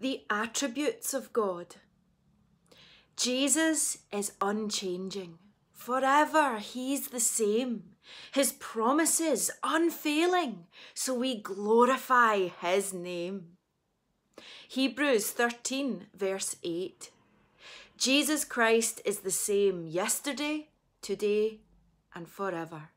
the attributes of God. Jesus is unchanging. Forever, He's the same. His promises unfailing, so we glorify His name. Hebrews 13, verse 8. Jesus Christ is the same yesterday, today, and forever.